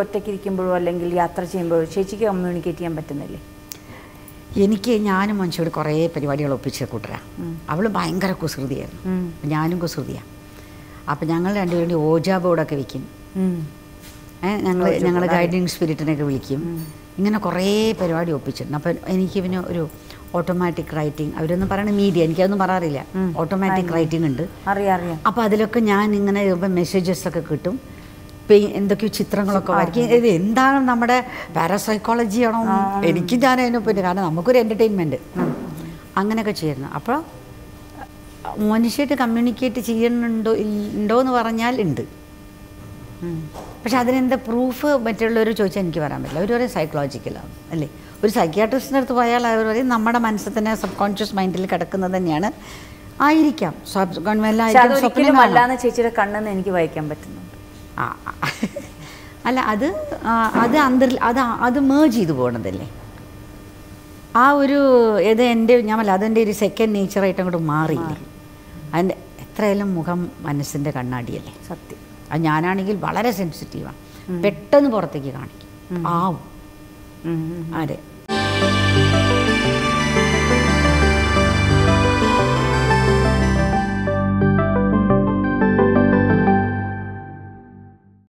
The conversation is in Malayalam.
ഒറ്റയ്ക്കിരിക്കുമ്പോഴോ അല്ലെങ്കിൽ യാത്ര ചെയ്യുമ്പോഴോ ചേച്ചിക്ക് കമ്മ്യൂണിക്കേറ്റ് ചെയ്യാൻ പറ്റുന്നില്ലേ? എനിക്ക് ഞാനും മനുഷ്യരോട് കുറേ പരിപാടികൾ ഒപ്പിച്ച് കൂട്ടരാ. അവൾ ഭയങ്കര കുസൃതിയായിരുന്നു. ഞാനും കുസൃതിയാണ് അപ്പം ഞങ്ങൾ രണ്ടുപേരും ഓജാ ബോർഡൊക്കെ വിൽക്കും. ഞങ്ങൾ ഞങ്ങളുടെ ഗൈഡിങ് സ്പിരിറ്റിനൊക്കെ വിളിക്കും. ഇങ്ങനെ കുറേ പരിപാടി ഒപ്പിച്ചിട്ടുണ്ട്. അപ്പം എനിക്ക് പിന്നെ ഒരു ഓട്ടോമാറ്റിക് റൈറ്റിംഗ് അവരൊന്നും പറയണ മീഡിയ എനിക്കതൊന്നും പറയാറില്ല. ഓട്ടോമാറ്റിക് റൈറ്റിംഗ് ഉണ്ട്. അറിയാം അറിയാം. അപ്പോൾ അതിലൊക്കെ ഞാൻ ഇങ്ങനെ മെസ്സേജസ് ഒക്കെ കിട്ടും. എന്തൊക്കെയോ ചിത്രങ്ങളൊക്കെ വരയ്ക്കും ഇത് എന്താണ് നമ്മുടെ പാരാസൈക്കോളജി ആണോ? എനിക്ക് ഞാൻ അതിനെ പിന്നെ കാരണം നമുക്കൊരു എന്റർടൈൻമെന്റ് അങ്ങനെയൊക്കെ ചെയ്യുന്നു. അപ്പോൾ മനുഷ്യരായിട്ട് കമ്മ്യൂണിക്കേറ്റ് ചെയ്യുന്നുണ്ടോ ഉണ്ടോ എന്ന് പറഞ്ഞാൽ ഉണ്ട്. പക്ഷെ അതിനെന്താ പ്രൂഫ് മറ്റുള്ളവർ ചോദിച്ചാൽ എനിക്ക് പറയാൻ പറ്റില്ല. അവർ പറയും സൈക്കോളജിക്കലാണ് അല്ലേ? ഒരു സൈക്യാട്രിസ്റ്റിന്റെ അടുത്ത് പോയാൽ അവർ പറയും നമ്മുടെ മനസ്സിൽ തന്നെ സബ് കോൺഷ്യസ് മൈൻഡിൽ കിടക്കുന്നത് തന്നെയാണ്. ആയിരിക്കാം. ചേച്ചിയുടെ കണ്ണെന്ന് എനിക്ക് വായിക്കാൻ ആ. അല്ല അത് അത് അന്തർ അത് അത് മേജ് ചെയ്തു പോകണതല്ലേ ആ ഒരു ഇത് എന്റെ ഞാൻ അല്ല അതെന്റെ ഒരു സെക്കൻഡ് നേച്ചറായിട്ട് അങ്ങോട്ട് മാറിയില്ലേ അതിന്റെ എത്രയായാലും മുഖം മനസ്സിന്റെ കണ്ണാടിയല്ലേ? സത്യം. അത് ഞാനാണെങ്കിൽ വളരെ സെൻസിറ്റീവാണ് പെട്ടെന്ന് പുറത്തേക്ക് കാണിക്കും. ആവും. അതെ.